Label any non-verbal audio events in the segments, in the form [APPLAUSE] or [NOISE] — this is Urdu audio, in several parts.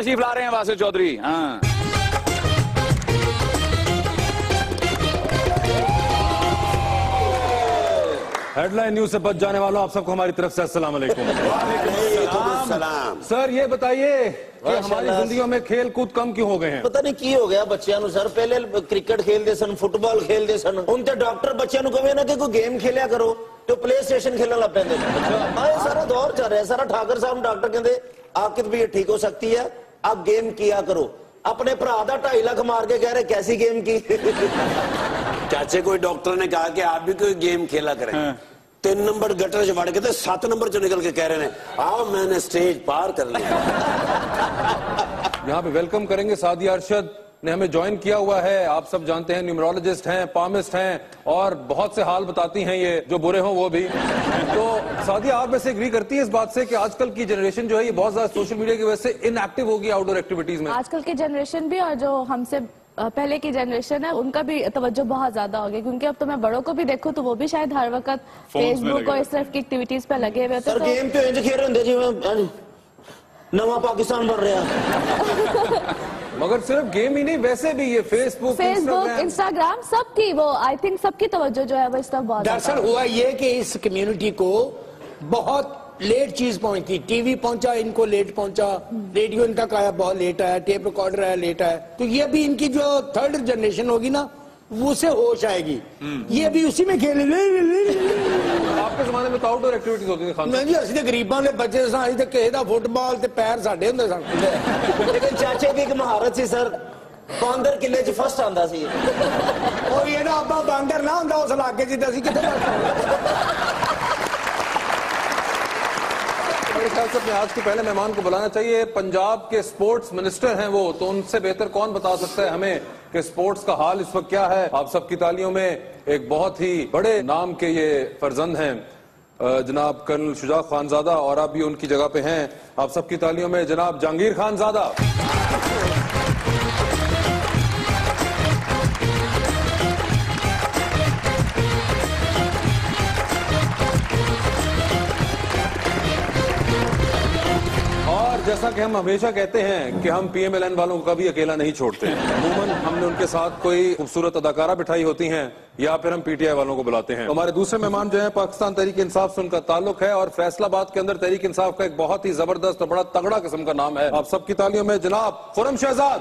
تشریف لا رہے ہیں واسر چودھری ہاں۔ ہیڈ لائن نیوز سے بچ جانے والوں آپ سب کو ہماری طرف سے السلام علیکم۔ السلام۔ سر یہ بتائیے کہ ہماری زندگیوں میں کھیل کود کم کیوں ہو گئے ہیں؟ پتہ نہیں کی ہو گیا بچیاں نو سر پہلے کرکٹ کھیل دے سن فٹ بال کھیل دے سن۔ ان تے ڈاکٹر بچیاں نو کہے نا کہ کوئی گیم کھیلیا کرو تو پلے اسٹیشن کھیلنا لگ پیندے آئے سارا دور چل رہا ہے سارا ٹھاکر صاحب ڈاکٹر کہندے آپ کی طبیعت ٹھیک ہو سکتی ہے۔ آپ گیم کیا کرو؟ اپنے بھرا دا ٹائی لاکھ مار کے کہہ رہے کیسی گیم کی؟ چاچے کوئی ڈاکٹر نے کہا کہ آپ بھی کوئی گیم کھیلا کریں۔ تین نمبر گٹر جو وڑ کے تھے سات نمبر جو نکل کے کہہ رہے ہیں آؤ میں نے سٹیج پار کر لیا۔ یہاں پہ ویلکم کریں گے سادی ارشد۔ نے ہمیں جوائن کیا ہوا ہے۔ آپ سب جانتے ہیں نیومرولوجسٹ ہیں پامسٹ ہیں اور بہت سے حال بتاتی ہیں یہ جو برے ہوں وہ بھی۔ تو سادی آپ میں سے اگری کرتی ہے اس بات سے کہ آج کل کی جنریشن جو ہے یہ بہت زیادہ سوشل میڈیا کی وجہ سے ان ایکٹیو ہوگی آؤٹ ڈور ایکٹیویٹیز میں۔ آج کل کی جنریشن بھی اور جو ہم سے پہلے کی جنریشن ہے ان کا بھی توجہ بہت زیادہ ہو گیا کیونکہ اب تو میں بڑوں کو بھی دیکھوں تو وہ بھی شاید ہر وقت فیس بک اور اس طرف کی ایکٹیویٹیز پہ لگے ہوئے سر ہوتے گیم تو انج کھیل رہے جی میں نواں پاکستان بن رہا [LAUGHS] مگر صرف گیم ہی نہیں ویسے بھی یہ Facebook Facebook Instagram سب کی وہ آئی تھنک سب کی توجہ جو ہے وہ اس طرف بہت دراصل ہوا یہ کہ اس کمیونٹی کو بہت لیٹ چیز پہنچتی ٹی وی پہنچا ان کو لیٹ پہنچا۔ ریڈیو ان تک آیا بہت لیٹ آیا ٹیپ ریکارڈر آیا لیٹ آیا۔ تو یہ بھی ان کی جو تھرڈ جنریشن ہوگی نا وہ سے ہوش آئے گی۔ یہ بھی اسی میں کھیلے آپ کے زمانے میں تو آؤٹ ڈور ایکٹیویٹیز ہوتی تھی خان نہیں جی اسی تے غریباں دے بچے سن اسی تے کہے دا فٹ بال تے پیر ساڈے ہوندے سن۔ لیکن چاچے کی ایک مہارت سی سر۔ باندر قلعے چ فرسٹ آندا سی۔ اور یہ نا ابا باندر نہ ہوندا اس علاقے چ تے اسی کتے میرے خیال سے اپنے آج کے پہلے مہمان کو بلانا چاہیے۔ پنجاب کے سپورٹس منسٹر ہیں وہ تو ان سے بہتر کون بتا سکتا ہے ہمیں؟ کہ سپورٹس کا حال اس وقت کیا ہے؟ آپ سب کی تالیوں میں ایک بہت ہی بڑے نام کے یہ فرزند ہیں۔ جناب کرنل شجاع خانزادہ اور آپ بھی ان کی جگہ پہ ہیں۔ آپ سب کی تالیوں میں جناب جہانگیر خانزادہ۔ اور جیسا کہ ہم ہمیشہ کہتے ہیں کہ ہم پی ایم ایل این والوں کو کبھی اکیلا نہیں چھوڑتے۔ عموماً ہم نے ان کے ساتھ کوئی خوبصورت اداکارہ بٹھائی ہوتی ہیں یا پھر ہم پی ٹی آئی والوں کو بلاتے ہیں۔ ہمارے دوسرے مہمان جو ہیں، پاکستان تحریک انصاف سے ان کا تعلق ہے اور فیصلہ آباد کے اندر تحریک انصاف کا ایک بہت ہی زبردست اور بڑا تگڑا قسم کا نام ہے۔ آپ سب کی تالیوں میں جناب، خرم شہزاد!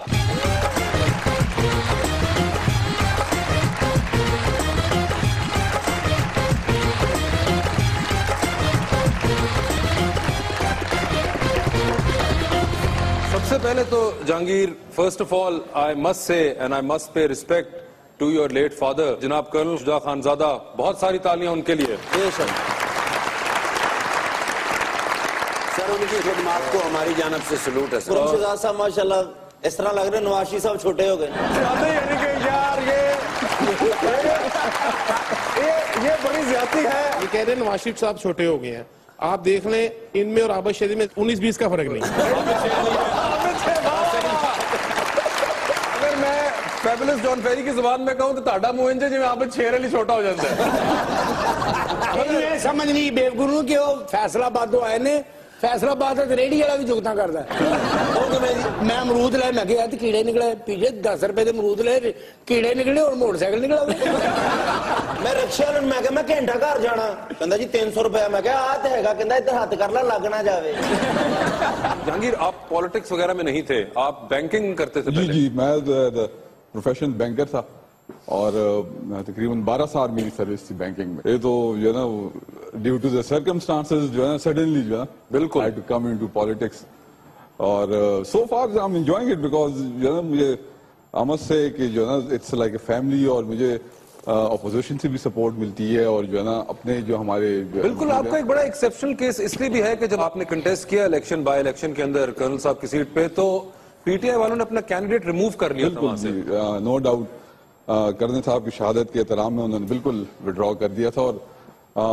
پہلے تو Jahangir first of all I must say and I must pay respect to your late father جناب کرنل شجاع خانزادہ بہت ساری تالیاں ان کے لیے۔ سر ان کی خدمات کو ہماری جانب سے سلوٹ ہے شہزاد صاحب ماشاءاللہ اس طرح لگ رہے ہیں نواشی صاحب چھوٹے ہو گئے۔ یعنی کہ یار یہ یہ بڑی زیادتی ہے۔ یہ کہہ رہے ہیں نواز شریف صاحب چھوٹے ہو گئے ہیں۔ آپ دیکھ لیں ان میں اور آباد شہری میں انیس بیس کا فرق نہیں اگر میں فیبلس جان فیری کی زبان میں کہوں تو تاڑا موہنجے جی میں آپ چھیر علی چھوٹا ہو جاتا ہے میں سمجھ نہیں بے گرو کہ وہ فیصلہ آباد تو آئے نے فیصلہ آباد تو ریڑھی والا بھی جگتا کرتا ہے۔ میں امرود لے میں گیا تو کیڑے نکلے پیچھے دس روپے دے امرود لے کیڑے نکلے اور موٹر سائیکل نکلا۔ میں رکشے والے میں کہ میں گھنٹہ گھر جانا۔ کہندا جی 300 روپے۔ میں کہ آ تے کہندا ادھر ہاتھ کر لا لگ نہ جاوے۔ جہانگیر آپ پالیٹکس وغیرہ میں نہیں تھے آپ بینکنگ کرتے تھے جی پہلے۔ جی میں پروفیشنل بینکر تھا اور تقریباً بارہ سال میری سروس تھی بینکنگ میں یہ تو جو ہے نا ڈیو ٹو دا سرکمسٹانسز جو ہے نا سڈنلی جو ہے بالکل to come in to politics اور so far I am enjoying it because جو ہے نا مجھے آمد سے کہ جو ہے نا اٹس لائک اے فیملی اور مجھے اپوزیشن سے بھی سپورٹ ملتی ہے اور جو ہے نا اپنے جو ہمارے بالکل آپ کا ایک بڑا ایکسیپشنل کیس اس لیے بھی ہے کہ جب آپ نے کنٹیسٹ کیا الیکشن بائی الیکشن کے اندر کرنل صاحب کی سیٹ پہ تو پی ٹی آئی والوں نے اپنا کینڈیڈیٹ ریموو کر لیا تھا وہاں سے۔ نو ڈاؤٹ کرنے صاحب کی شہادت کے احترام میں انہوں نے بالکل وڈرا کر دیا تھا اور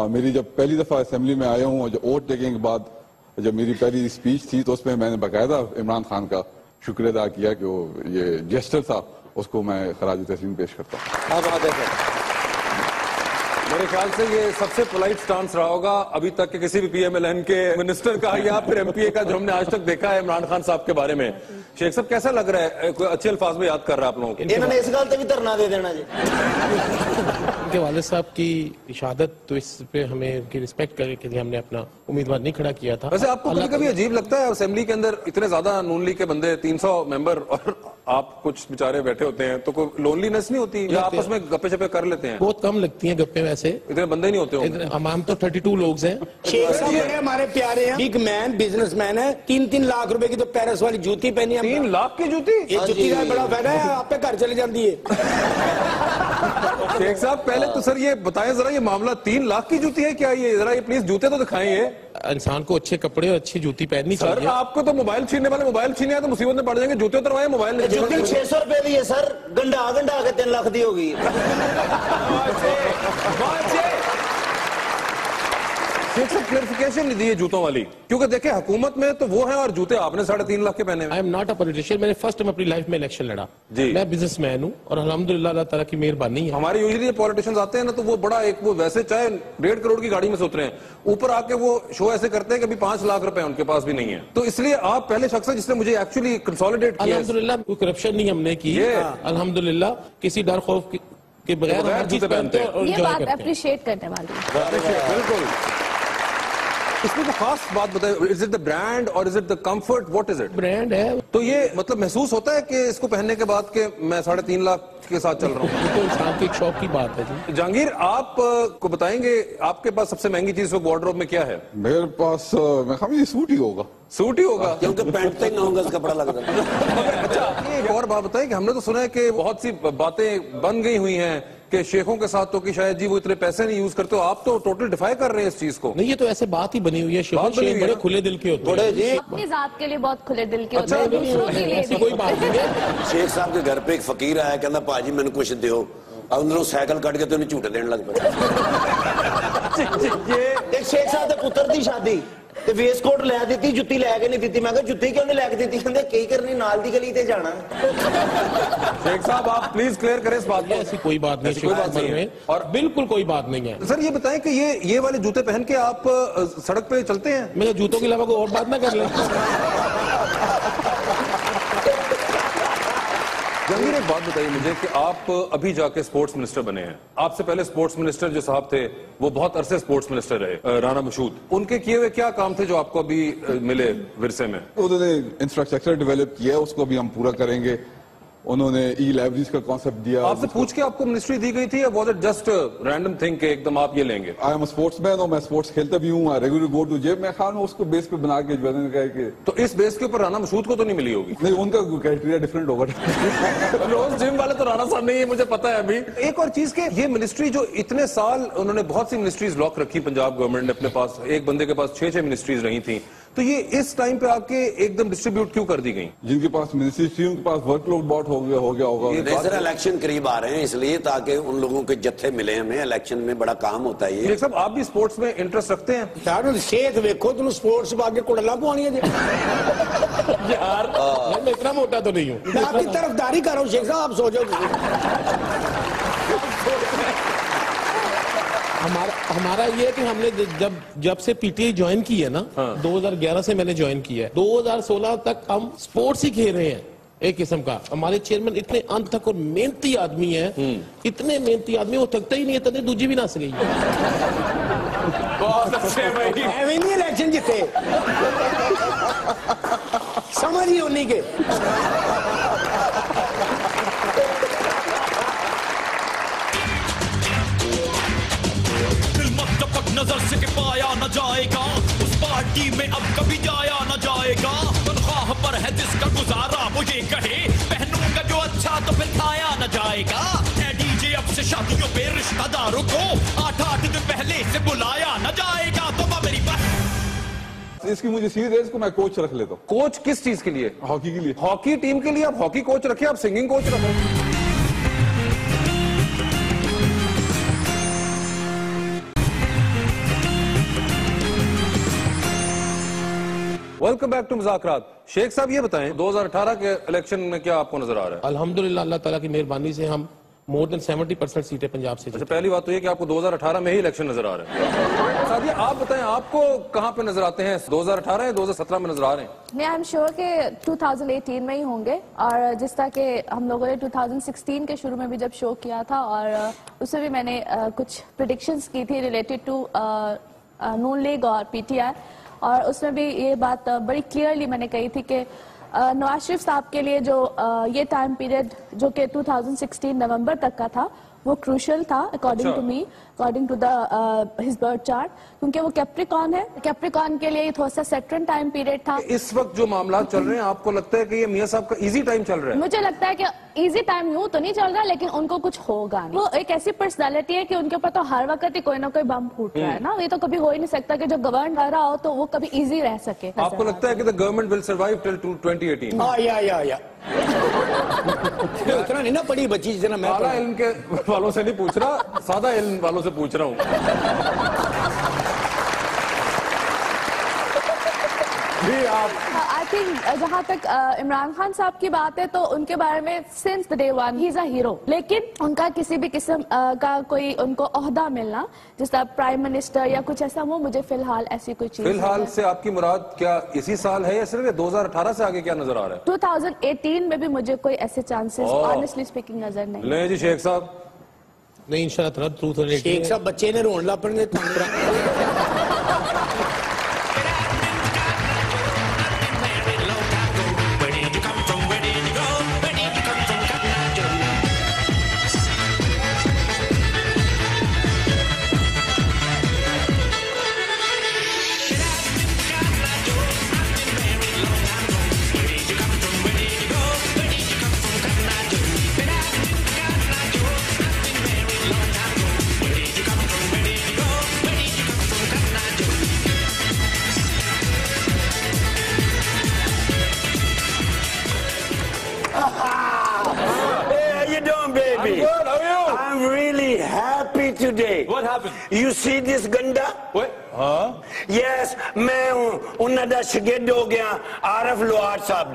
میری جب پہلی دفعہ اسمبلی میں آیا ہوں اور جب ووٹ ٹیکنگ کے بعد جب میری پہلی اسپیچ تھی تو اس میں میں نے باقاعدہ عمران خان کا شکر ادا کیا کہ وہ یہ جیسٹر تھا اس کو میں خراج تحسین پیش کرتا ہوں۔ میرے خیال سے یہ سب سے پولائٹ سٹانس رہا ہوگا ابھی تک کہ کسی بھی پی ایم ایل این کے منسٹر کا یا پھر ایم پی اے کا جو ہم نے آج تک دیکھا ہے عمران خان صاحب کے بارے میں۔ شیخ صاحب کیسا لگ رہا ہے؟ کوئی اچھے الفاظ میں یاد کر رہا ہے آپ لوگوں کو؟ انہوں نے اس گل تے بھی دھرنا دے دینا جی۔ ان کے والد صاحب کی شہادت تو اس پہ ہمیں ان کی رسپیکٹ کرنے کے لیے ہم نے اپنا امیدوار نہیں کھڑا کیا تھا۔ ویسے آپ کو کبھی کبھی عجیب لگتا ہے اسمبلی کے اندر اتنے زیادہ نون لیگ کے بندے تین سو ممبر اور آپ کچھ بیچارے بیٹھے ہوتے ہیں تو کوئی لونلینس نہیں ہوتی؟ یا آپس میں گپے شپے کر لیتے ہیں؟ بہت کم لگتی ہیں گپے ویسے۔ اتنے بندے نہیں ہوتے ہوں۔ ہم ہم تو 32 لوگ ہیں۔ شیخ صاحب ہمارے پیارے۔ ہیں بگ مین بزنس مین ہے۔ تین تین لاکھ روپے کی تو پیرس والی جوتی پہنی ہے۔ تین لاکھ کی جوتی؟ یہ جوتی کا بڑا فائدہ ہے آپ پہ گھر چلے جاتی ہے۔ شیخ صاحب پہلے تو سر یہ بتائیں ذرا یہ معاملہ تین لاکھ کی جوتی ہے کیا؟ یہ ذرا یہ پلیز جوتے تو دکھائیں یہ۔ انسان کو اچھے کپڑے اور اچھی جوتی پہننی سر چاہیے۔ آپ کو تو موبائل چھیننے والے موبائل چھینے آئے تو مصیبت میں پڑ جائیں گے۔ جوتے اتروائے موبائل نہیں جوتی چھ سو روپے دی ہے سر۔ گنڈا گنڈا کے تین لاکھ دی ہوگی۔ [LAUGHS] شیخ صاحب کلیریفیکیشن نہیں دی ہے جوتوں والی کیونکہ دیکھیں حکومت میں تو وہ ہیں اور جوتے آپ نے ساڑھے تین لاکھ کے پہنے ہوئے I am not a politician میں نے فرسٹ ٹائم اپنی لائف میں الیکشن لڑا جی۔ میں بزنس مین ہوں اور الحمدللہ اللہ تعالیٰ کی مہربانی ہے ہمارے یوزلی پولیٹیشنز آتے ہیں نا تو وہ بڑا ایک وہ ویسے چاہے ڈیڑھ کروڑ کی گاڑی میں سوت رہے ہیں. اوپر آ کے وہ شو ایسے کرتے ہیں کہ ابھی پانچ لاکھ روپے ان کے پاس بھی نہیں ہے تو اس لیے آپ پہلے شخص ہیں جس نے مجھے ایکچولی کنسالیڈیٹ کیا ہے. الحمدللہ کوئی کرپشن نہیں ہم نے کی. یہ- الحمدللہ کسی ڈر خوف کے- بغیر ہر چیز پہنتے ہیں. یہ بات ہیں. اپریشیٹ کرنے والی ہے بالکل. اس میں تو خاص بات بتائیں از اٹ دا برانڈ اور is it the comfort what is it brand ہے۔ تو یہ مطلب محسوس ہوتا ہے کہ اس کو پہننے کے بعد کہ میں ساڑھے تین لاکھ کے ساتھ چل رہا ہوں۔ یہ تو انسان کی ایک شوق کی بات ہے جی۔ جہانگیر آپ کو بتائیں گے آپ کے پاس سب سے مہنگی چیز وارڈروب میں کیا ہے؟ میرے پاس میں خواہ یہ سوٹ ہی ہوگا۔ سوٹ ہی ہوگا؟ کیونکہ پینٹ تک نہ ہوگا اس کپڑا لگ رہا [LAUGHS] اچھا ایک اور بات بتائیں کہ ہم نے تو سنا ہے کہ بہت سی باتیں بن گئی ہوئی ہیں۔ کہ شیخوں کے ساتھ تو کہ شاید جی وہ اتنے پیسے نہیں یوز کرتے ہو آپ تو ٹوٹل ڈیفائی کر رہے ہیں اس چیز کو۔ نہیں یہ تو ایسے بات ہی بنی ہوئی ہے شیخ شیخ بڑے کھلے دل کے ہوتے ہیں۔ جی۔ اپنی ذات کے لیے بہت کھلے دل کے اچھا، ہوتے ہیں ایسی کوئی بات نہیں۔ شیخ صاحب کے گھر پہ ایک فقیر آیا کہنا پاجی میں نے کچھ دیو۔ اب اندروں سائیکل کٹ گئے تو انہیں چھوٹے دینے لگ پڑے جی، جی، ایک شیخ صاحب دے پتر دی شادی۔ ਤੇ ਵੇਸ ਕੋਟ ਲੈ ਦਿੱਤੀ ਜੁੱਤੀ ਲੈ ਕੇ ਨਹੀਂ ਦਿੱਤੀ ਮੈਂ ਕਿਹਾ ਜੁੱਤੀ ਕਿਉਂ ਨਹੀਂ ਲੈ ਕੇ ਦਿੱਤੀ ਕਹਿੰਦੇ ਕੀ ਕਰਨੀ ਨਾਲ ਦੀ ਗਲੀ ਤੇ ਜਾਣਾ شیخ صاحب آپ پلیز کلیئر کریں اس بات کو ایسی کوئی بات نہیں ایسی کوئی شیخ بات نہیں عمر ہے میں اور بالکل کوئی بات نہیں ہے سر یہ بتائیں کہ یہ یہ والے جوتے پہن کے آپ آ، سڑک پہ چلتے ہیں میرے جوتوں کے علاوہ کوئی اور بات نہ کر لیں جہانگیر ایک بات بتائیے مجھے کہ آپ ابھی جا کے سپورٹس منسٹر بنے ہیں۔ آپ سے پہلے سپورٹس منسٹر جو صاحب تھے، وہ بہت عرصے سپورٹس منسٹر رہے۔ رانا مشہود ان کے کیے ہوئے کیا کام تھے جو آپ کو ابھی ملے ورثے میں؟ انفراسٹرکچر ڈیولپ کیا ہے اس کو بھی ہم پورا کریں گے۔ انہوں نے ای لائبریریز کا کانسیپٹ دیا آپ سے پوچھ کے آپ کو منسٹری دی گئی تھی یا was it just random thing کہ ایک دم آپ یہ لیں گے؟ آئی ایم اسپورٹس مین اور میں اسپورٹس کھیلتا بھی ہوں ریگولر گو ٹو جیب میں خان اس کو بیس پہ بنا کے جو ہے نا کہا کہ تو اس بیس کے اوپر رانا مشہود کو تو نہیں ملی ہوگی؟ نہیں ان کا کرائٹیریا ڈفرینٹ ہوگا۔ [LAUGHS] روز جم والے تو رانا صاحب نہیں ہے مجھے پتا ہے ابھی۔ ایک اور چیز کہ یہ منسٹری جو اتنے سال انہوں نے بہت سی منسٹریز لاک رکھی پنجاب گورنمنٹ نے اپنے پاس ایک بندے کے پاس چھ چھ منسٹریز رہی تھیں۔ تو یہ اس ٹائم پہ آ کے ایک دم ڈسٹریبیوٹ کیوں کر دی گئی جن کے پاس منسٹری کے پاس ورک لوڈ بہت ہو گیا ہو گیا ہوگا۔ سر الیکشن قریب آ رہے ہیں اس لیے تاکہ ان لوگوں کے جتھے ملے ہمیں۔ الیکشن میں بڑا کام ہوتا ہے یہ۔ صاحب آپ بھی سپورٹس میں انٹرسٹ رکھتے ہیں۔ یار صحت ویکھو تم سپورٹس آگے کے کڑلا پوانی ہے جی۔ یار میں اتنا موٹا تو نہیں ہوں۔ میں آپ کی طرف داری کر رہا ہوں شیخ صاحب آپ سو جاؤ ہمارا یہ ہے کہ ہم نے جب جب سے پی ٹی آئی جوائن کی ہے نا ہاں۔ دو ہزار گیارہ سے میں نے جوائن کیا ہے۔ دو ہزار سولہ تک ہم سپورٹس ہی کھیل رہے ہیں ایک قسم کا۔ ہمارے چیئرمین اتنے انت تک اور محنتی آدمی ہیں۔ اتنے محنتی آدمی وہ تھکتا ہی نہیں ہے تنے دوجی بھی نہ سکے بہت اچھے الیکشن جیتے سمجھ ہی ہونی کے۔ جائے گا۔ اس پارٹی میں اب کبھی جایا نہ جائے گا۔ تنخواہ پر ہے جس کا گزارا مجھے کہے پہنوں کا جو اچھا تو پھر کھایا نہ جائے گا۔ اے ڈی جے اب سے شادیوں پہ رشتہ داروں کو آٹھ آٹھ دن پہلے سے بلایا نہ جائے گا۔ تو میری بات اس کی مجھے سیریز ہے اس کو میں کوچ رکھ لیتا ہوں۔ کوچ کس چیز کے لیے؟ ہاکی کے لیے۔ ہاکی ٹیم کے لیے؟ آپ ہاکی کوچ رکھیں آپ سنگنگ کوچ رکھیں۔ ویلکم بیک ٹو مذاکرات شیخ صاحب یہ بتائیں دوہزار اٹھارہ کے الیکشن میں کیا آپ کو نظر آ رہا ہے الحمدللہ اللہ تعالیٰ کی مہربانی سے ہم مور دن سیونٹی پرسنٹ سیٹیں پنجاب سے پہلی بات تو یہ کہ آپ کو دوہزار اٹھارہ میں ہی الیکشن نظر آ رہا ہے سادیہ آپ بتائیں آپ کو کہاں پہ نظر آتے ہیں دوہزار اٹھارہ ہیں دوہزار سترہ میں نظر آ رہے ہیں میں ایم شور کہ ٹو تھاؤزینڈ ایٹین میں ہی ہوں گے اور جس طرح کہ ہم لوگوں نے ٹو تھاؤزینڈ سکسٹین کے شروع میں بھی جب شو کیا تھا اور اس سے بھی میں نے کچھ پریڈکشنز کی تھی ریلیٹڈ ٹو نون لیگ اور پی ٹی آئی اور اس میں بھی یہ بات بڑی کلیئرلی میں نے کہی تھی کہ نواز شریف صاحب کے لیے جو یہ ٹائم پیریڈ جو کہ 2016 نومبر تک کا تھا وہ کروشل تھا according to me according to the his birth chart کیونکہ وہ کیپریکون ہے کیپریکون کے لیے تھوڑا سا سیٹرن ٹائم پیریڈ تھا اس وقت جو معاملات چل رہے ہیں آپ کو لگتا ہے کہ یہ میاں صاحب کا ایزی ٹائم چل رہا ہے مجھے لگتا ہے کہ ایزی ٹائم یوں تو نہیں چل رہا لیکن ان کو کچھ ہوگا نہیں وہ ایک ایسی پرسنالٹی ہے کہ ان کے اوپر تو ہر وقت ہی کوئی نہ کوئی بم پھوٹ رہا ہے نا یہ تو کبھی ہو ہی نہیں سکتا کہ جو گورن کر رہا ہو تو وہ کبھی ایزی رہ سکے آپ کو لگتا ہے کہ دا گورنمنٹ ول سروائیو ٹل 2018 ہاں یا یا اتنا نہیں نا پڑی بچی جنا میں اعلی علم کے والوں سے نہیں پوچھ رہا سادہ علم والوں سے سے پوچھ رہا ہوں۔ جی، جہاں تک عمران خان صاحب کی بات ہے تو ان کے بارے میں سنس دے وان ہی از اے ہیرو لیکن ان کا کسی بھی قسم کا کوئی ان کو عہدہ ملنا جس طرح پرائم منسٹر یا کچھ ایسا ہو مجھے فی الحال ایسی کوئی چیز فی الحال سے آپ کی مراد کیا اسی سال ہے یا صرف دو ہزار اٹھارہ سے آگے کیا نظر آ رہا ہے؟ ٹو تھاؤزینڈ ایٹین میں بھی مجھے کوئی ایسے چانسز آنےسٹلی سپیکنگ نظر نہیں جی شیخ صاحب ਨਹੀਂ ਇਨਸ਼ਾ ਅੱਲਾਹ ਟਰੂਥ ਐਂਡ ਸ਼ੇਖ ਸਾਹਿਬ ਬੱਚੇ ਨੇ ਰੋਣ ਲੱਪਣਗੇ ਤੁਹਾਨੂੰ Yes, ma'am, unada shigid ho gaya, Arif Luar sahab.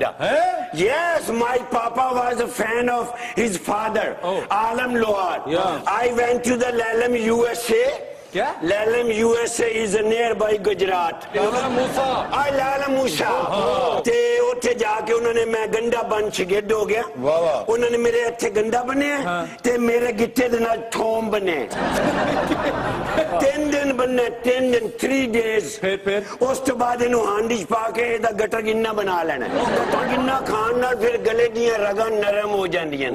Yes, my papa was a fan of his father. Oh. Alam Luar. I went to the Lalam USA. کیا؟ Lalam U S A is near by Gujarat Lalam Musa. I Lalam Musa. ہاں. تے اوتھے جا کے انہوں نے میں گنڈا بن شگڈ ہو گیا. انہوں نے میرے اتھے گنڈا بنے. ہاں. تے میرے گٹھے دے نال تھوم بنے. تین دن بننے تین دن تھری ڈیز پھر پھر؟ اس تو بعد انہوں ہانڈیش پا کے دا گٹر گنہ بنا لینا. گٹر گنہ کھان نال پھر گلے دیا رگا نرم ہو جان دیا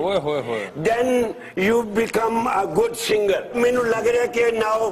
then you become a good singer. میں مینوں لگ رہا کہ now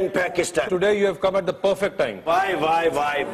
in Pakistan today you have come at the perfect time why why why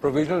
provisional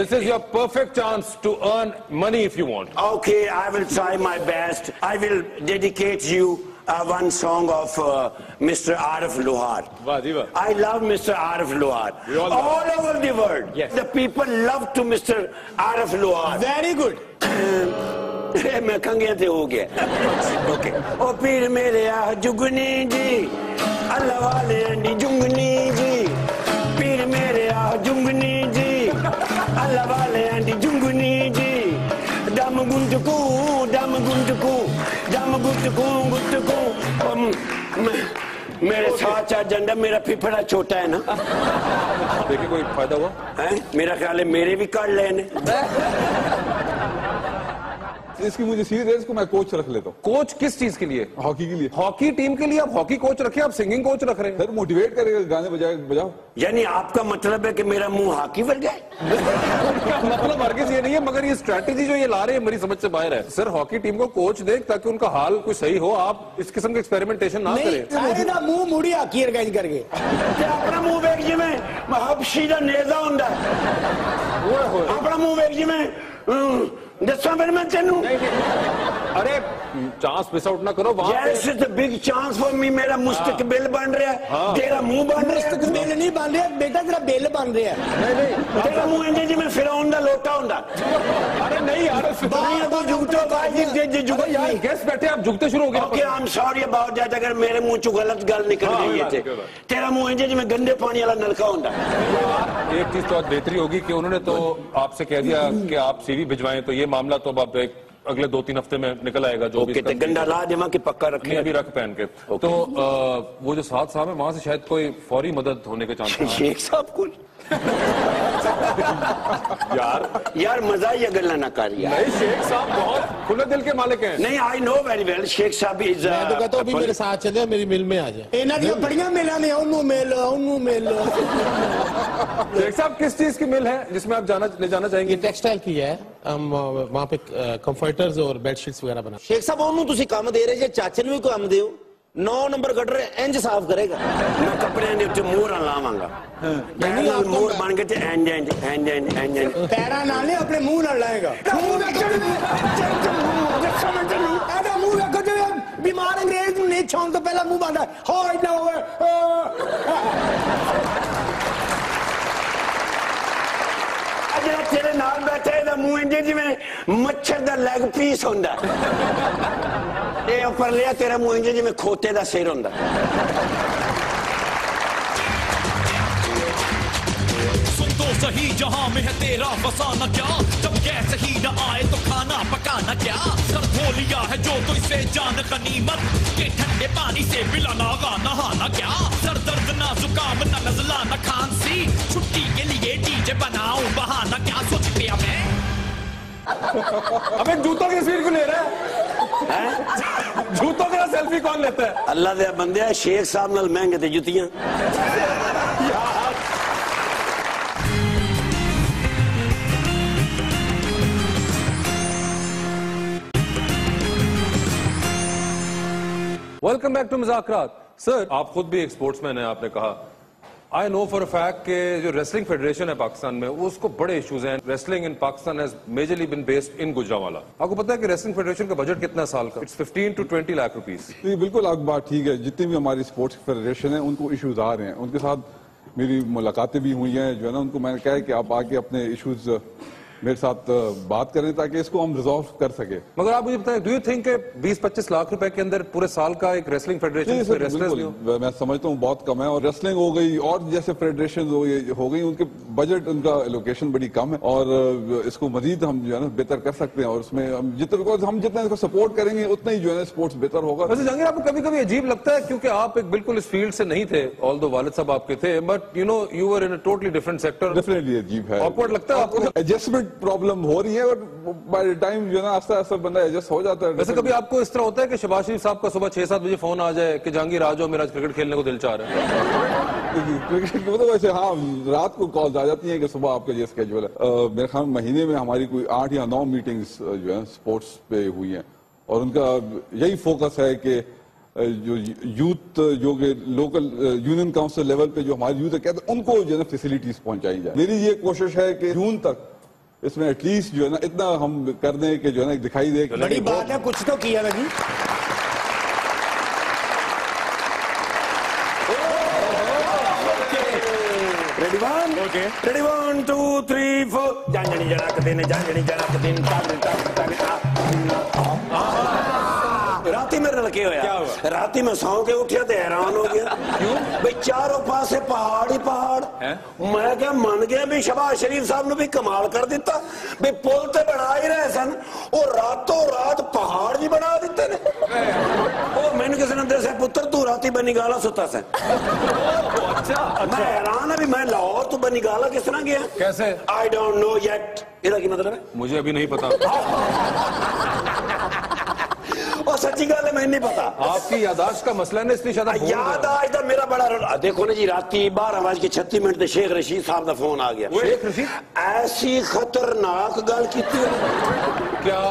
this is your perfect chance to earn money if you want okay I will try my best I will dedicate you Uh, one song of uh, Mr. Arif Lohar. Vadiva. I love Mr. Arif Lohar. All, all over the world. Yes. The people love to Mr. Arif Lohar. Very good. اے میں کھنگے تھے ہو گیا او پیر میرے آہ جگنی جی اللہ والے انڈی جنگنی جی پیر میرے آہ جنگنی جی اللہ والے انڈی جنگنی جی دم گنٹ کو دم گنٹ کو دم گنٹ کو گنٹ کو میرے ساچا جنڈا میرا پھپڑا چھوٹا ہے نا دیکھیں کوئی فائدہ ہوا میرا خیال ہے میرے بھی کار لینے اس کی مجھے سیریز ہے اس کو میں کوچ رکھ لیتا ہوں۔ کوچ کس چیز کے لیے؟ ہاکی کے لیے۔ ہاکی ٹیم کے لیے آپ ہاکی کوچ رکھیں آپ سنگنگ کوچ رکھ رہے ہیں۔ سر موٹیویٹ کرے گا گانے بجائے بجاؤ۔ یعنی آپ کا مطلب ہے کہ میرا منہ ہاکی بن جائے مطلب ہرگز یہ نہیں ہے مگر یہ اسٹریٹجی جو یہ لا رہے ہیں میری سمجھ سے باہر ہے۔ سر ہاکی ٹیم کو کوچ دیکھ تاکہ ان کا حال کوئی صحیح ہو آپ اس قسم کے ایکسپیریمنٹیشن نہ کریں۔ منہ موڑی ہاکی ارگائز کر کے۔ اپنا منہ ویک جی میں ہبشی دا نیزا ہوندا اپنا منہ ویک جی میں دسا پھر میں تینوں ارے چانس مس آؤٹ نہ کرو yes is a big chance for me میرا مستقبل ہاں. بن رہا ہے. ہاں. تیرا منہ بن رہا مستقبل نہیں بن رہا بیٹا تیرا بل بن رہا ہے. تیرا منہ انجے جی میں فرعون دا لوٹا ہوندا. ارے نہیں یار تو جی جی یار گیس بیٹھے آپ شروع ہو گئے۔ Okay am sorry about that اگر میرے منہ چ غلط گل نکل ہاں، گئی تیرا منہ جی میں گندے پانی والا نلکا ہوندا. ایک چیز تو بہتری ہوگی کہ انہوں نے تو آپ سے کہہ دیا کہ آپ سی وی بھجوائیں تو یہ معاملہ تو اب آپ ایک اگلے دو تین ہفتے میں نکل آئے گا جو گنڈا لا دیما کہ پکا رکھے۔ ابھی رکھ پہن کے۔ تو وہ جو ساتھ صاحب ہے وہاں سے شاید کوئی فوری مدد ہونے کے چانس ہیں شیخ صاحب کو یار. یار مزہ یا گلہ نہ کر یار. نہیں شیخ صاحب بہت کھلے دل کے مالک ہیں۔ نہیں آئی نو ویری ویل شیخ صاحب از میں تو کہتا ہوں ابھی میرے ساتھ چلے میری مل میں آ جائیں انہاں دی بڑیاں ملاں نے اونوں مل اونوں مل شیخ صاحب کس چیز کی مل ہے جس میں آپ جانا لے جانا چاہیں گے؟ یہ ٹیکسٹائل کی ہے۔ ہم وہاں پہ کمفرٹرز اور بیڈ شیٹس وغیرہ بنا۔ شیخ صاحب اونوں تسی کام دے رہے ہیں چاچے نوں بھی کام ہو؟ 9 ਨੰਬਰ ਗਟਰ ਇੰਜ ਸਾਫ਼ ਕਰੇਗਾ। ਮੈਂ ਕੱਪੜਿਆਂ ਦੇ ਉੱਤੇ ਮੋਹਰਾਂ ਲਾਵਾਂਗਾ। ਨਹੀਂ ਆਪ ਮੋਹਰ ਬਣ ਕੇ ਤੇ ਇੰਜ ਇੰਜ ਇੰਜ ਇੰਜ ਇੰਜ ਇੰਜ ਪੈਰਾਂ ਨਾਲ ਨਹੀਂ ਆਪਣੇ ਮੂੰਹ ਨਾਲ ਲਾਏਗਾ। ਮੂੰਹ ਵੇਖੋ ਇਹਦਾ ਮੂੰਹ ਵੇਖੋ ਜਿਵੇਂ ਬਿਮਾਰ ਅੰਗਰੇਜ਼ ਨੂੰ ਨਹੀਂ ਛਾਉਣ ਤੋਂ ਪਹਿਲਾਂ ਮੂੰਹ ਬੰਦਾ ਹੋ। ਇੰਨਾ ਹੋਵੇ ਜਿਹੜਾ ਤੇਰੇ ਨਾਲ ਬੈਠਾ ਇਹਦਾ ਮੂੰਹ ਇੰਜ ਜਿਵੇਂ ਮੱਛਰ ਦਾ ਲੈਗ ਪੀਸ ਹੁੰਦਾ E ho parlato, era molto ingegnere, cote da sei ronda. صحیح جہاں میں ہے تیرا فسانہ کیا جب گیس ہی نہ آئے تو کھانا پکانا کیا سر دھو لیا ہے جو تو اسے جان غنیمت کہ ٹھنڈے پانی سے ملانا گانا ہانا کیا سر درد نہ زکام نہ نزلہ نہ کھانسی چھٹی کے لیے ڈی جے بناؤں بہانہ کیا سوچ پیا میں ابھی جوتوں کے سیر کو لے رہا ہے جوتوں کے سیلفی کون لیتا ہے؟ اللہ دیا بندے شیخ صاحب نال مہنگے تھے جوتیاں ویلکم بیک ٹو مذاکرات سر آپ خود بھی ایک سپورٹس مین ہیں آپ نے کہا۔ آئی نو فار فیکٹ کہ جو ریسلنگ فیڈریشن ہے پاکستان میں اس کو بڑے ایشوز ہیں۔ Wrestling in Pakistan has majorly been based in Gujranwala آپ کو پتا ہے کہ ریسلنگ فیڈریشن کا بجٹ کتنا سال کا؟ اٹس 15 ٹو 20 لاکھ روپیز بالکل آپ بات ٹھیک ہے۔ جتنی بھی ہماری اسپورٹس فیڈریشن ہیں، ان کو ایشوز آ رہے ہیں۔ ان کے ساتھ میری ملاقاتیں بھی ہوئی ہیں۔ جو ہے نا، ان کو میں نے کہا ہے کہ آپ آ کے اپنے ایشوز میرے ساتھ بات کریں تاکہ اس کو ہم ریزالو کر سکیں۔ مگر آپ مجھے بتائیں ڈو یو تھنک کہ بیس پچیس لاکھ روپے کے اندر پورے سال کا ایک ریسلنگ فیڈریشن میں سمجھتا ہوں بہت کم ہے اور ریسلنگ ہو گئی اور جیسے فیڈریشن ہو گئی ان کے بجٹ ان کا لوکیشن بڑی کم ہے اور اس کو مزید ہم جو ہے نا بہتر کر سکتے ہیں اور اس میں ہم جتنا because ہم جتنا اس کو سپورٹ کریں گے اتنا ہی جو ہے نا اسپورٹس بہتر ہوگا۔ ویسے جہانگیر آپ کو کبھی کبھی عجیب لگتا ہے کیونکہ آپ ایک بالکل اس فیلڈ سے نہیں تھے آل دو والد صاحب آپ کے تھے but you know you were in totally different sector definitely عجیب ہے۔ Awkward لگتا ہے آپ کو؟ ایڈجسٹمنٹ پرابلم ہو رہی ہے اور بائی ٹائم جو ہے نا آہستہ آہستہ بندہ ایڈجسٹ ہو جاتا ہے ویسے کبھی آپ کو اس طرح ہوتا ہے کہ شباز شریف صاحب کا صبح چھ سات بجے فون آ جائے کہ جہانگیر آ جاؤ میرا آج کرکٹ کھیلنے کو دل چاہ رہا ہے؟ کرکٹ مطلب ویسے ہاں رات کو کالز آ جاتی ہیں کہ صبح آپ کا یہ اسکیجول ہے۔ میرے خیال میں مہینے میں ہماری کوئی آٹھ یا نو میٹنگز جو ہے اسپورٹس پہ ہوئی ہیں۔ اور ان کا یہی فوکس ہے کہ جو یوتھ جو کہ لوکل یونین کاؤنسل لیول پہ جو ہماری یوتھ ہے کہتے ہیں ان کو جو ہے نا فیسلٹیز پہنچائی جائے۔ میری یہ کوشش ہے کہ جون تک اس میں ایٹ لیسٹ جو ہے نا اتنا ہم کر دیں کہ جو نا دکھائی دے بڑی بات ہے کچھ تو کیا لگی ready one two three four جانجنی جڑا کے دن جانجنی جڑا کے دن ہی میں رلکے ہویا رات ہی میں ساؤں کے اٹھیا تو حیران ہو گیا کیوں بھئی چاروں پاسے پہاڑ ہی پہاڑ میں کہا من گیا بھی شباز شریف صاحب نے بھی کمال کر دیتا بھئی پولتے بڑھا ہی رہے سن اور راتوں رات پہاڑ جی بڑھا دیتے نے اوہ میں نے کسی نے سے پتر تو راتی بنی گالا ستا سے میں حیران ہے بھی میں لاہور تو بنی گالا کس طرح گیا کیسے I don't know yet یہ کی مطلب ہے مجھے ابھی نہیں پتا اور سچی گل ہے میں نہیں پتا۔ آپ کی یاداشت کا مسئلہ نے اس لیے شاید یاداشت دا میرا بڑا رول۔ دیکھو نا جی رات کی بار بج کے 36 منٹ تے شیخ رشید صاحب دا فون آ گیا۔ شیخ رشید؟ ایسی خطرناک گل کیتی کیا؟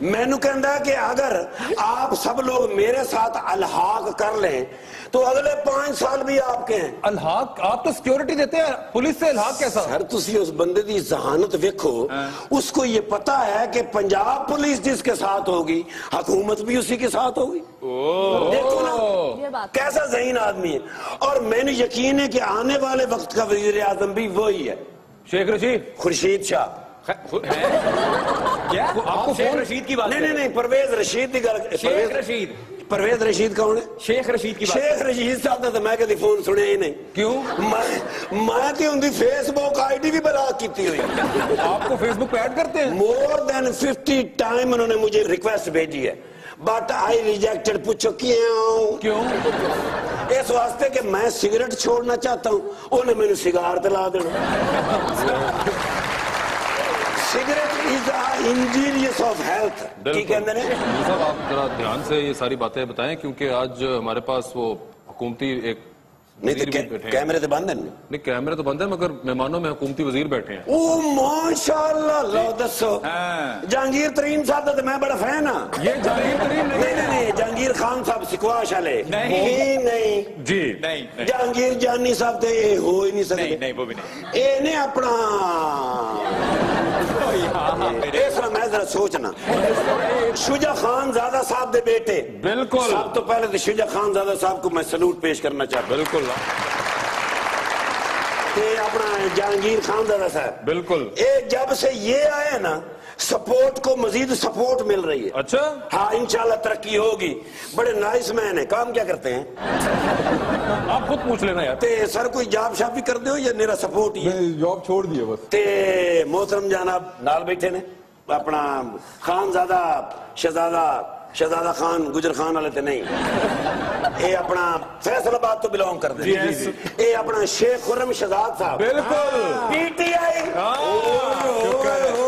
میں نے کہندا کہ اگر آپ سب لوگ میرے ساتھ الحاق کر لیں تو اگلے پانچ سال بھی آپ کے ہیں۔ الحاق؟ آپ تو سیکیورٹی دیتے ہیں پولیس سے الحاق کیسا؟ سر تسی اس بندے دی ذہانت وکھو ہاں۔ اس کو یہ پتا ہے کہ پنجاب پولیس جس کے ساتھ ہوگی حکومت بھی اسی کے ساتھ ہوگی۔ دیکھو نا کیسا ذہین آدمی ہے۔ اور میں نے یقین ہے کہ آنے والے وقت کا وزیر اعظم بھی وہی ہے۔ شیخ رشید۔ خورشید شاہ۔ آپ کو فون رشید کی بات نہیں نہیں پرویز رشید کی گل شیخ رشید۔ پرویز رشید کون ہے؟ شیخ رشید کی بات شیخ رشید صاحب دا تے میں کدی فون سنیا ہی نہیں۔ کیوں؟ میں میں تے in the Facebook I D بھی بلاک کیتی ہوئی۔ آپ کو فیس بک پہ ایڈ کرتے ہیں؟ مور دین 50 ٹائم انہوں نے مجھے ریکویسٹ بھیجی ہے۔ بٹ آئی ریجیکٹڈ پوچھو کیوں؟ کیوں؟ اس واسطے کہ میں سگریٹ چھوڑنا چاہتا ہوں۔ انہیں میں نے سگار دلا دینا۔ [LAUGHS] ٹھیک ہے میں نے جی صاحب آپ ذرا دھیان سے یہ ساری باتیں بتائیں کیونکہ آج ہمارے پاس وہ حکومتی ایک کیمرے تو بند ہیں۔ نہیں کیمرے تو بند ہیں مگر مہمانوں میں حکومتی وزیر بیٹھے ہیں۔ اوہ ماشاءاللہ لو جی۔ دسو۔ ہاں۔ جانگیر ترین صاحب تھا تو میں بڑا فین ہاں۔ یہ جانگیر ترین نہیں۔ نہیں نہیں جانگیر خان صاحب سکواش آلے نہیں۔ نہیں۔ جی۔ جانگیر جانی صاحب تھے ہو ہوئی نہیں سکتے۔ نہیں نہیں وہ بھی نہیں۔ جی۔ اے نے اپنا اس میں ذرا سوچنا شجا خان زادہ صاحب دے بیٹے۔ بالکل۔ سب تو پہلے تو شجا خان زادہ صاحب کو میں سلوٹ پیش کرنا چاہتا بالکل۔ اپنا جہانگیر خان زادہ صاحب۔ بالکل۔ جب سے یہ آئے نا سپورٹ کو مزید سپورٹ مل رہی ہے۔ اچھا۔ ہاں انشاءاللہ ترقی ہوگی۔ بڑے نائس مین ہیں۔ کام کیا کرتے ہیں؟ آپ خود پوچھ لینا یار۔ تے سر کوئی جاب شاب بھی کر دیو یا میرا سپورٹ ہی ہے؟ جاب چھوڑ دیے بس۔ تے محترم جناب نال بیٹھے نے۔ اپنا خان زادہ شہزادہ شہزادہ خان گجر خان والے تے نہیں۔ اے اپنا فیصل آباد تو بلونگ کر دے۔ جی، جی، جی۔ اے اپنا شیخ خرم شہزاد صاحب۔ بالکل۔ ہاں۔ P T I. ہاں۔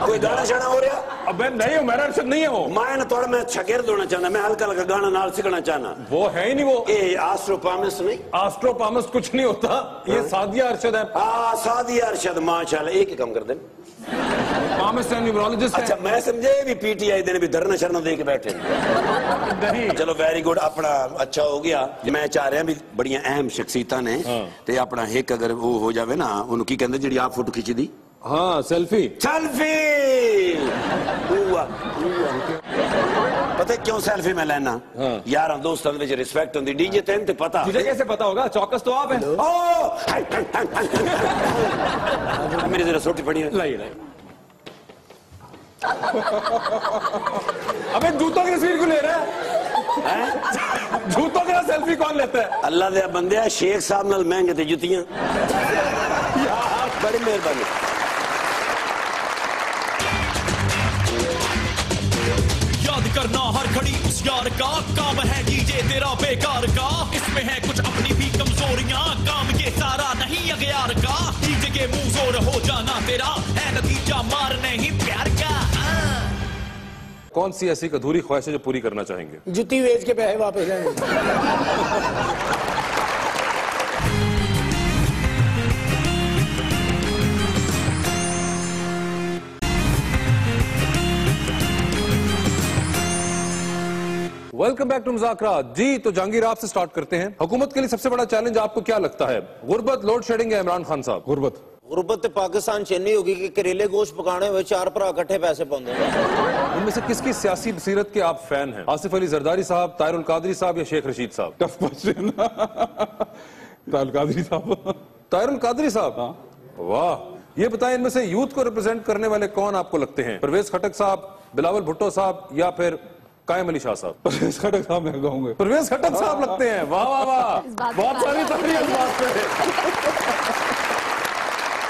کوئی گانا شانا ہو رہا ابے نہیں میرا ارشد نہیں ہے وہ میں نے تھوڑا میں شاگرد ہونا چاہنا میں ہلکا لگا گانا نال سیکھنا چاہنا وہ ہے ہی نہیں وہ اے آسٹرو پامس نہیں آسٹرو پامس کچھ نہیں ہوتا یہ سادیا ارشد ہے ہاں سادیا ارشد ماشاءاللہ ایک ہی کم کر دیں پامس اینڈ نیورولوجسٹ اچھا میں سمجھے بھی پی ٹی آئی دینے بھی درنا شرنا دے کے بیٹھے چلو ویری گوڈ اپنا اچھا ہو گیا میں چاہ رہے ہیں بھی بڑی اہم شخصیتہ نے تو اپنا ہیک اگر وہ ہو جاوے نا انہوں کی کہندے جڑی آپ فوٹو کھیچی دی ہاں سیلفی سیلفی پتہ کیوں سیلفی میں لینا؟ ہاں۔ یار ہم دوستاں وچ ریسپیکٹ ہوندی۔ ڈی جے تین تے پتا ڈی جے کیسے پتا ہوگا؟ چوکس تو آپ ہیں۔ میری ذرا سوٹی پڑی ہے۔ لائی لائی۔ ابھی جوتوں کی تصویر کو لے رہا ہے؟ ہاں؟ جوتوں کی سیلفی کون لیتا ہے؟ اللہ دیا بندیا شیخ صاحب نال مہنگے تھے جوتیاں بڑی مہربانی۔ کرنا ہر گھڑی اس یار کا کام ہے جی جے تیرا بیکار کا۔ اس میں ہے کچھ اپنی بھی کمزوریاں کام یہ سارا نہیں اگیار کا۔ جی جے کے مو زور ہو جانا تیرا ہے نتیجہ مارنے ہی پیار کا۔ کون سی ایسی کدھوری خواہش ہے جو پوری کرنا چاہیں گے؟ جتی ویج کے پیسے واپس جائیں گے۔ ویلکم بیک ٹو مذاکرہ جی تو جانگیر آپ سے سٹارٹ کرتے ہیں۔ حکومت کے لیے سب سے بڑا چیلنج آپ کو کیا لگتا ہے؟ غربت لوڈ شیڈنگ ہے عمران خان صاحب؟ غربت۔ غربت پاکستان چینی ہوگی کہ کریلے گوشت پکانے ہوئے چار پر آکٹھے پیسے پوندے ان میں سے کس کی سیاسی بصیرت کے آپ فین ہیں؟ آصف علی زرداری صاحب طاہر القادری صاحب یا شیخ رشید صاحب؟ ٹف کوشچن طاہر القادری صاحب۔ طاہر القادری صاحب؟ ہاں۔ واہ۔ یہ بتائیں ان میں سے یوتھ کو ریپرزینٹ کرنے والے کون آپ کو لگتے ہیں؟ پرویز خٹک صاحب بلاول بھٹو صاحب یا پھر قائم علی شاہ صاحب. پرویز خٹک صاحب میں کہوں گے پرویز خٹک صاحب لگتے ہیں. واہ واہ واہ. بہت ساری تحریر اس بات پہ [LAUGHS]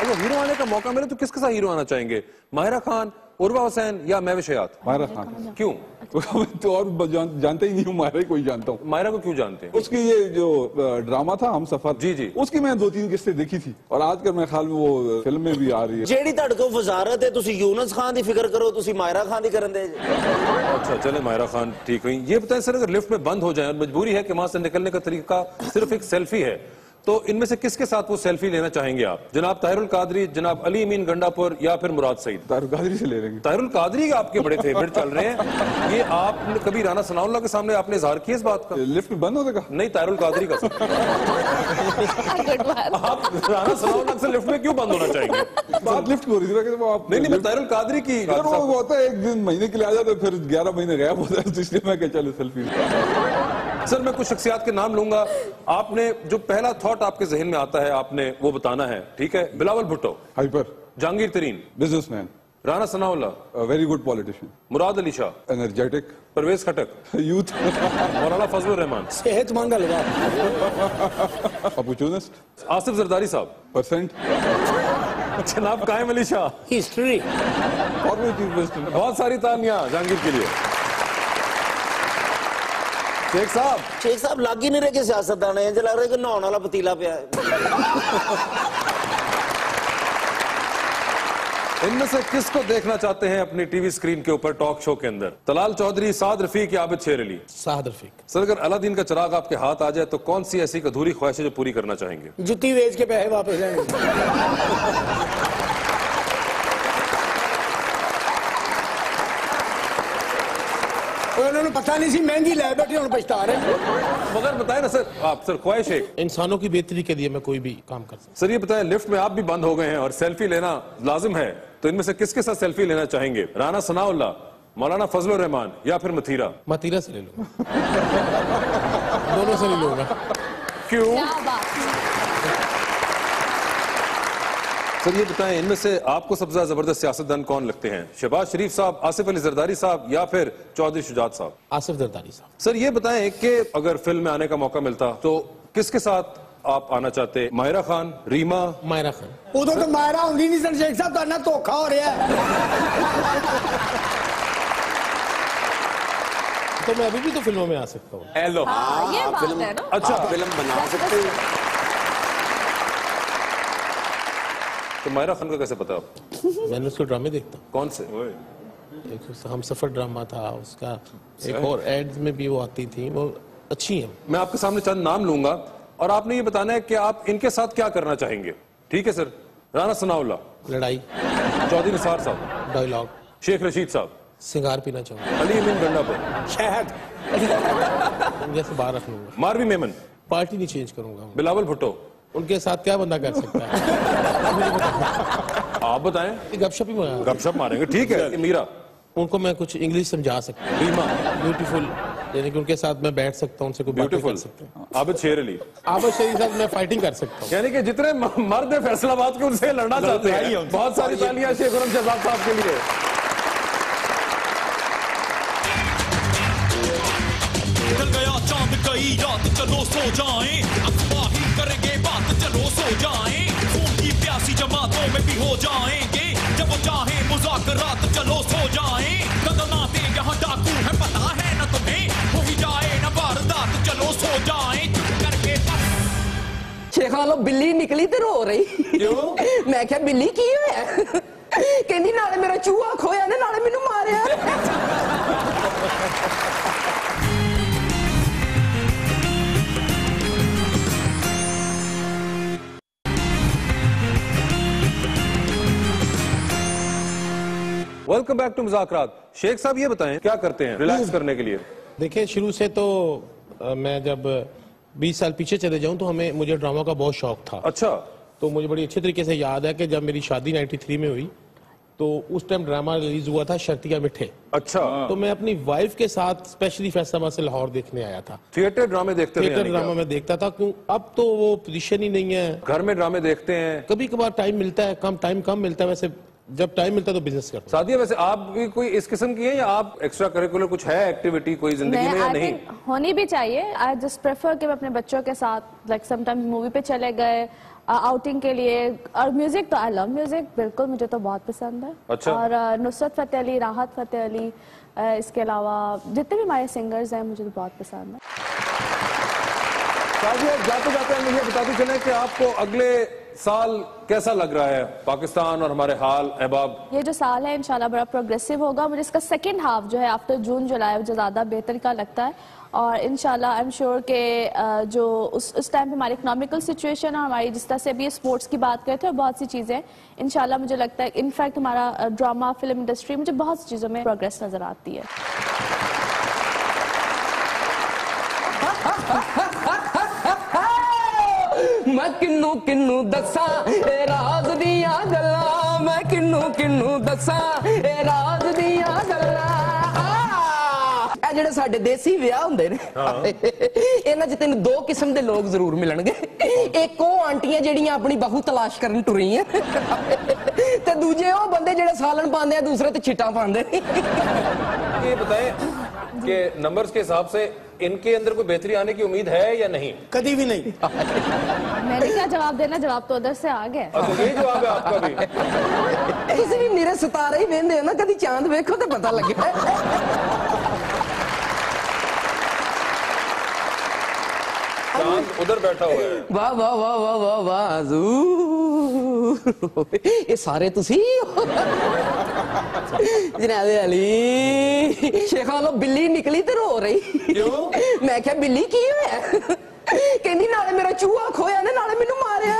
اگر ہیرو آنے کا موقع ملے تو کس کے ساتھ ہیرو آنا چاہیں گے؟ ماہرہ خان عروا حسین یا مہوش حیات؟ مائرہ خان۔ کیوں؟ [LAUGHS] تو اور جانتے ہی نہیں ہوں مائرہ کوئی جانتا ہوں۔ مائرہ کو کیوں جانتے ہیں؟ اس کی یہ جو ڈراما تھا ہم سفر جی جی۔ اس کی میں دو تین قسطیں دیکھی تھی۔ اور آج کر میں خیال میں وہ فلم میں بھی آ رہی ہے۔ جیڑی تڑ کو وزارت ہے تسی یونس خان دی فکر کرو تسی مائرہ خان دی کرن دے۔ اچھا چلے مائرہ خان ٹھیک ہوئی۔ یہ بتائیں سر اگر لفٹ میں بند ہو جائیں اور مجبوری ہے کہ وہاں سے نکلنے کا طریقہ صرف ایک سیلفی ہے تو ان میں سے کس کے ساتھ وہ سیلفی لینا چاہیں گے آپ؟ جناب طاہر القادری جناب علی امین گنڈا پور یا پھر مراد سعید؟ طاہر القادری سے لے لیں گے۔ طاہر القادری آپ کے بڑے فیوریٹ چل رہے ہیں۔ یہ آپ کبھی رانہ ثناء اللہ کے سامنے آپ نے اظہار کی اس بات کا؟ لفٹ بند ہو دے گا۔ نہیں طاہر القادری کا۔ آپ رانہ ثناء اللہ سے لفٹ میں کیوں بند ہونا چاہیں گے؟ بات لفٹ کو رہی تھی آپ نہیں نہیں طاہر القادری کی وہ ہوتا ہے ایک دن مہینے کے لیے آ جاتا ہے پھر گیارہ مہینے غائب ہوتا ہے اس لیے میں کہ چلو سیلفی۔ سر میں کچھ شخصیات کے نام لوں گا۔ آپ نے جو پہلا تھوٹ آپ کے ذہن میں آتا ہے آپ نے وہ بتانا ہے ٹھیک ہے؟ Bilawal Bhutto. Hyper. Jahangir Tareen. Businessman Rana Sanaullah very good politician Murad Ali Shah. Energetic Pervez Khattak. [LAUGHS] Youth [LAUGHS] Maulana Fazl الرحمان صحت مانگا لگا۔ [LAUGHS] اپوچونسٹ آصف زرداری صاحب۔ پرسنٹ جناب قائم علی شاہ۔ ہسٹری بہت ساری تانیاں جانگیر کے لیے۔ شیخ صاحب. شیخ صاحب لگ ہی نہیں رہے کہ سیاستدان ہیں جو لگ رہے کہ نہاؤن والا پتیلا پیا ان میں سے کس کو دیکھنا چاہتے ہیں اپنی ٹی وی سکرین کے اوپر ٹاک شو کے اندر؟ تلال چودھری سعد رفیق یا عابد شیر علی؟ سعد رفیق۔ سر اگر اللہ دین کا چراغ آپ کے ہاتھ آ جائے تو کون سی ایسی ادھوری خواہش ہے جو پوری کرنا چاہیں گے؟ جتی ویج کے پیسے واپس جائیں گے۔ انہوں نے پتہ نہیں سی مہنگی لے بیٹھے ہوں پچھتا رہے مگر بتائیں نا سر آپ سر خواہش ہے انسانوں کی بہتری کے لیے میں کوئی بھی کام کر سکتا سر یہ بتائیں لفٹ میں آپ بھی بند ہو گئے ہیں اور سیلفی لینا لازم ہے تو ان میں سے کس کے ساتھ سیلفی لینا چاہیں گے؟ رانا سنا اللہ مولانا فضل الرحمان یا پھر متھیرا؟ متھیرا سے لے لوں دونوں سے لے لوں گا۔ کیوں؟ سر یہ بتائیں ان میں سے آپ کو سبزہ زبردست سیاستدان کون لگتے ہیں؟ شہباز شریف صاحب آصف علی زرداری صاحب یا پھر چودری شجاعت صاحب؟ آصف زرداری صاحب۔ سر یہ بتائیں کہ اگر فلم میں آنے کا موقع ملتا تو کس کے ساتھ آپ آنا چاہتے؟ مائرہ خان ریما؟ مائرہ خان۔ ادھر تو مائرہ ہوں نہیں سر شیخ صاحب تو انہا تو کھا ہو رہا ہے۔ تو میں ابھی بھی تو فلموں میں آ سکتا ہوں۔ ایلو یہ بات ہے نا۔ اچھا فلم بنا سکتے ہیں۔ تو مائرہ خان کا کیسے پتا آپ میں نے اس کو ڈرامے دیکھتا ہوں۔ کون سے؟ ایک ہم سفر ڈراما تھا اس کا ایک اچھا۔ اور ایڈز میں بھی وہ آتی تھی وہ اچھی ہیں۔ میں آپ کے سامنے چند نام لوں گا اور آپ نے یہ بتانا ہے کہ آپ ان کے ساتھ کیا کرنا چاہیں گے۔ ٹھیک ہے سر۔ رانا ثناء اللہ لڑائی۔ چودھری نثار صاحب۔ ڈائلاگ شیخ رشید صاحب۔ سنگار پینا چاہوں۔ گا علی امین گنڈا پر شہد۔ ان کے سے باہر رکھ لوں گا۔ ماروی میمن۔ پارٹی نہیں چینج کروں گا۔ بلاول بھٹو۔ ان کے ساتھ کیا بندہ کر سکتا ہے؟ [LAUGHS] آپ بتائیں۔ گپ شپ ہی گپ شپ مارے گے۔ ٹھیک ہے۔ [LAUGHS] میرا۔ ان کو میں کچھ انگلش سمجھا سکتا ہوں۔ بیما۔ بیوٹیفل یعنی کہ ان کے ساتھ میں بیٹھ سکتا ہوں ان سے کوئی بیوٹیفل سکتا ہوں۔ عابد شیر علی عابد شیر ساتھ میں فائٹنگ کر سکتا ہوں۔ یعنی کہ جتنے مرد فیصلہ آباد کے ان سے لڑنا چاہتے ہیں۔ بہت ساری تعلیہ شیخ خرم شہزاد صاحب کے لیے۔ دل گیا چاند کئی یاد چلو سو جائیں۔ کریں گے بات چلو سو جائیں۔ ہو جائیں گے۔ جب چاہیں مذاکرات چلو سو جائیں۔ یہاں ڈاکو ہے پتا ہے نہ تمہیں۔ جائے نہ واردات چلو سو جائیں۔ شیخ آلو بلی نکلی تے رو رہی۔ میں کیا بلی کی ہوئے؟ کہنی نالے میرا چوہا کھویا نے نالے مینوں ماریا۔ ویلکم بیک ٹو مذاکرات شیخ صاحب یہ بتائیں کیا کرتے ہیں ریلیکس کرنے کے لیے دیکھیں شروع سے تو میں جب بیس سال پیچھے چلے جاؤں تو ہمیں مجھے ڈراما کا بہت شوق تھا۔ اچھا۔ تو مجھے بڑی اچھے طریقے سے یاد ہے کہ جب میری شادی نائنٹی تھری میں ہوئی تو اس ٹائم ڈراما ریلیز ہوا تھا شرطیا مٹھے۔ اچھا۔ ہاں۔ تو میں اپنی وائف کے ساتھ اسپیشلی فیصلہ آباد سے لاہور دیکھنے آیا تھا۔ تھیٹر ڈرامے دیکھتے تھیٹر یعنی ڈرامہ میں دیکھتا تھا کیوں اب تو وہ پوزیشن ہی نہیں ہے۔ گھر میں ڈرامے دیکھتے ہیں۔ کبھی کبھار ٹائم ملتا ہے کم ٹائم کم ملتا ہے ویسے جب ٹائم ملتا تو بزنس کرتا سادیہ ویسے آپ بھی کوئی اس قسم کی ہیں یا آپ ایکسٹرا کریکولر کچھ ہے ایکٹیویٹی کوئی زندگی میں یا نہیں؟ ہونی بھی چاہیے۔ آئی جسٹ پریفر کہ اپنے بچوں کے ساتھ لائک سم ٹائم مووی پہ چلے گئے آؤٹنگ کے لیے۔ اور میوزک تو آئی لو میوزک بالکل مجھے تو بہت پسند ہے۔ اچھا۔ اور نصرت فتح علی راحت فتح علی اس کے علاوہ جتنے بھی ہمارے سنگرز ہیں مجھے تو بہت پسند ہے سادیا جاتے جاتے مجھے بتاتے چلیں کہ آپ کو اگلے سال کیسا لگ رہا ہے پاکستان اور ہمارے حال؟ احباب. یہ جو سال ہے انشاءاللہ بڑا پروگرسیو ہوگا مجھے اس کا سیکنڈ ہاف جو ہے آفٹر جون جولائی جو زیادہ بہتر کا لگتا ہے اور انشاءاللہ ایم شور شیور کہ جو اس ٹائم پہ ہماری اکنامیکل سچویشن اور ہماری جس طرح سے بھی اسپورٹس کی بات کرتے ہیں اور بہت سی چیزیں انشاءاللہ مجھے لگتا ہے انفیکٹ ہمارا ڈرامہ فلم انڈسٹری مجھے بہت سی چیزوں میں پروگریس نظر آتی ہے۔ ਕਿੰਨੂ ਕਿੰਨੂ ਦੱਸਾਂ? ਇਹ ਰਾਜ਼ ਦੀਆਂ ਗੱਲਾਂ ਮੈਂ ਕਿੰਨੂ ਕਿੰਨੂ ਦੱਸਾਂ? ਇਹ ਰਾਜ਼ نے ساڑھے دیسی ویا ہوندے نے اینا جتنے دو قسم دے لوگ ضرور ملنگے ایک کو آنٹیاں جیڑیاں اپنی بہو تلاش کرنے ٹو رہی ہیں تے دوجہ ہو بندے جیڑے سالن پاندے ہیں دوسرے تے چھٹا پاندے یہ بتائیں کہ نمبرز کے حساب سے ان کے اندر کوئی بہتری آنے کی امید ہے یا نہیں کدھی بھی نہیں میں نے کیا جواب دینا جواب تو ادھر سے آگئے تو یہ جواب ہے آپ کا بھی اسے بھی میرے ستارہ ہی میں دے ہونا کدھی چاند بیک ہوتے پتہ لگے ہیں چاند ادھر بیٹھا ہوا ہے۔ واہ واہ واہ واہ واہ واہ یہ سارے تسی ہو جناب علی۔ شیخ عالم بلی نکلی تے رو رہی۔ میں کیا بلی کی ہے؟ کہنی نالے میرا چوہا کھویا نے نالے مینوں ماریا۔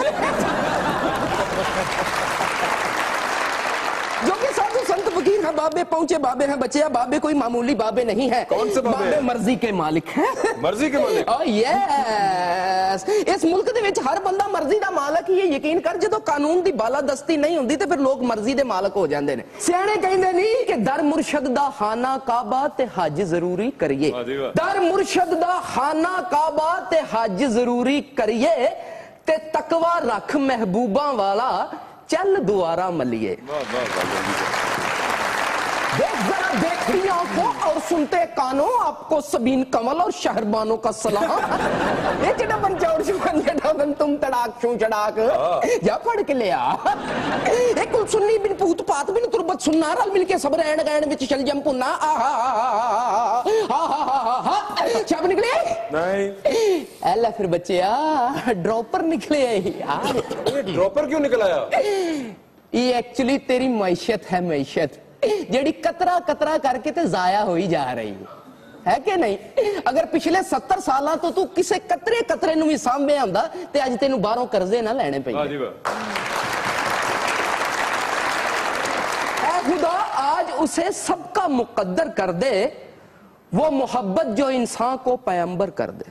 یہاں بابے پہنچے بابے ہیں بچے ہیں بابے کوئی معمولی بابے نہیں ہیں۔ کون سے بابے ہیں؟ مرضی کے مالک ہیں۔ مرضی کے مالک؟ [LAUGHS] oh, او یس اس ملک دے وچ ہر بندہ مرضی دا مالک ہی ہے یقین کر جدوں قانون دی بالادستی نہیں ہوندی تے پھر لوگ مرضی دے مالک ہو جاندے نے۔ سیانے دے نہیں کہ در مرشد دا خانہ کعبہ تے حاج ضروری کریے۔ جی، در مرشد دا خانہ کعبہ تے حاج ضروری کریے تے تقوی رکھ محبوبہ والا چل دوارہ ملیے۔ دیکھتی آنکھوں اور سنتے کانوں آپ کو سبین کمل اور شہربانوں کا سلام یہ چڑھا بن چاور شبان جڑا بن تم تڑاک چون چڑاک یا ہاں۔ پڑھ کے لیا اے کل سننی بن پوت پات بن تربت سننا رل مل کے سبر این گین وچ شل جم پننا آہا آہا آہا چاپ نکلے؟ نہیں۔ ایلا پھر بچے آہا ڈروپر نکلے آہا ڈروپر کیوں نکلایا یہ ایکچلی تیری معیشت ہے معیشت۔ جیڑی کترہ کترہ کر کے تے ضائع ہوئی جا رہی ہے۔ کہ نہیں؟ اگر پچھلے ستر سالہ تو تو کسے کترے کترے نو اسام میں آندہ تے اج تینو باروں کرزے نہ لینے پہ اے خدا آج اسے سب کا مقدر کر دے وہ محبت جو انسان کو پیمبر کر دے۔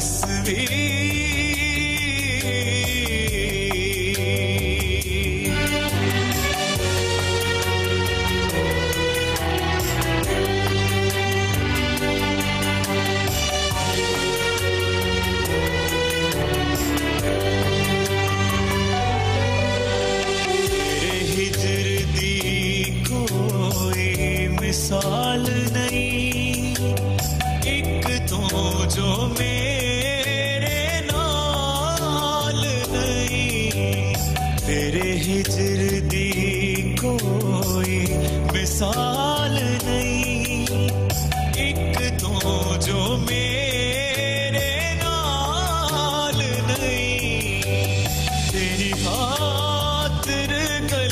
Sweet.